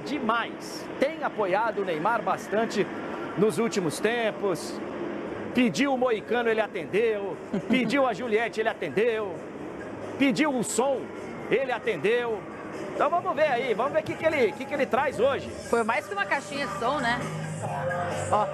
demais. Tem apoiado o Neymar bastante nos últimos tempos. Pediu o Moicano, ele atendeu. Pediu a Juliette, ele atendeu. Pediu o som, ele atendeu. Então vamos ver aí, vamos ver o que, que, ele, que, que ele traz hoje. Foi mais que uma caixinha de som, né? Ó.